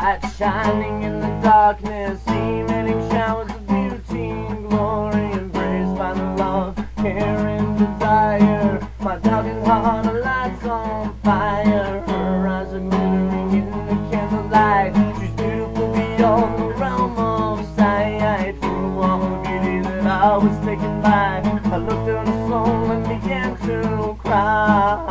shining in the darkness, emitting showers of beauty and glory, embraced by the love, care, and desire. My darkened heart lights on fire, her eyes are glittering in the candlelight. She's beautiful beyond the realm of sight. Through all the beauty that I was taken by, I looked at her soul and began to cry.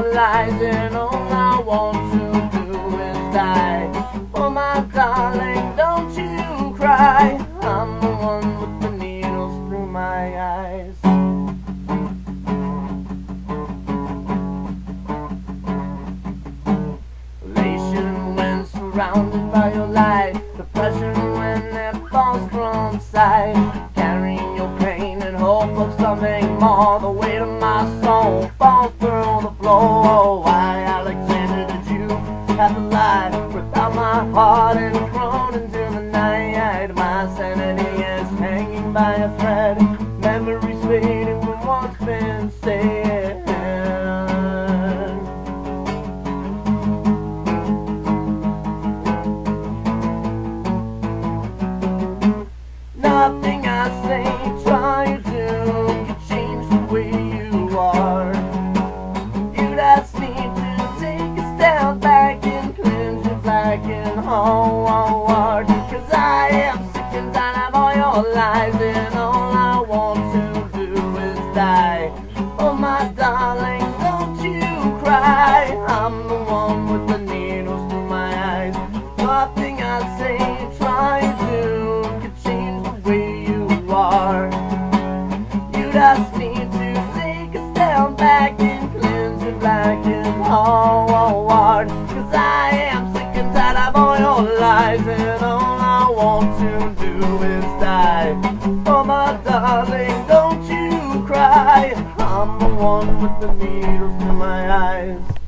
Your lies, and all I want to do is die. Oh my darling, don't you cry. I'm the one with the needles through my eyes. Elation when surrounded by your light Depression when it falls from sight hope more The weight of my soul falls through the floor. Oh, Why, Alexander, did you have to lie Without my heart and thrown into the night. My sanity is hanging by a thread Memories fading from what's been said Cause I am sick and tired of all your lies, and all I want to do is die. Oh, my darling, don't you cry. I'm the one with the needles through my eyes. Nothing I say, try to can change the way you are. You just need one with the needles in my eyes.